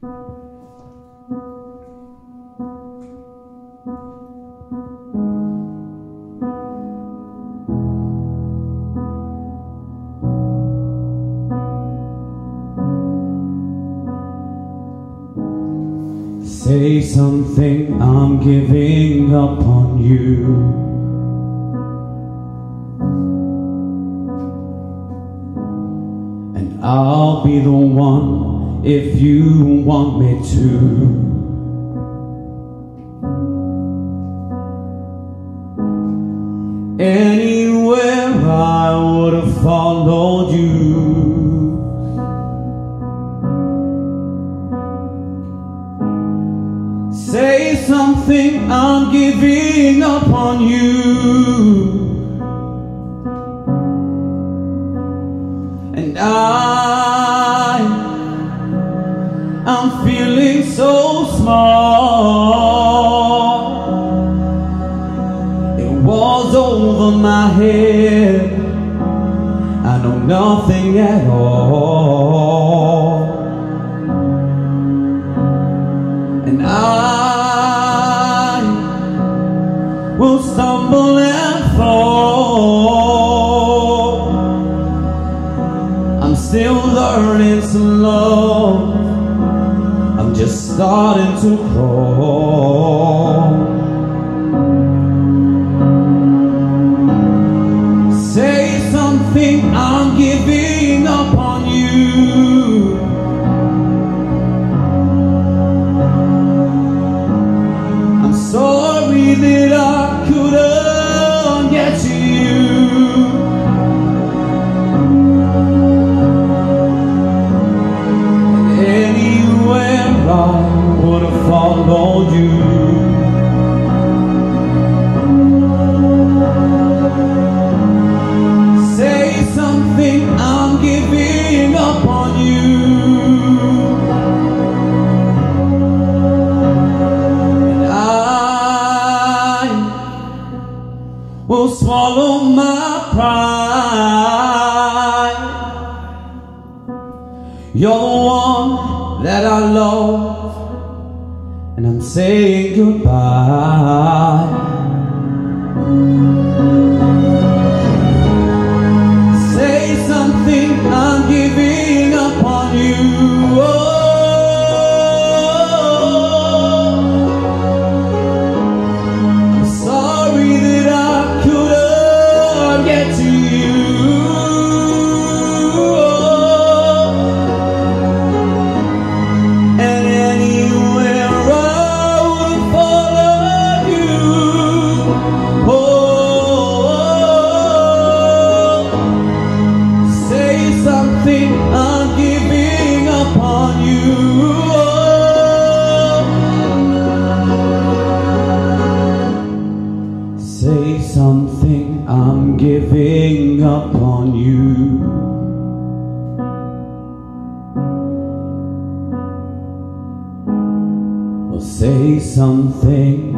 Say something, I'm giving up on you. And I'll be the one if you want me to. Anywhere I would have followed you. Say something, I'm giving up on you. And I, head. I know nothing at all. And I will stumble and fall. I'm still learning to love. I'm just starting to crawl. Something, I'm giving up on you. I'm sorry that I couldn't get to you. Anywhere I would have followed you. Will swallow my pride. You're the one that I love, and I'm saying goodbye. Something, I'm giving up on you. Well, say something,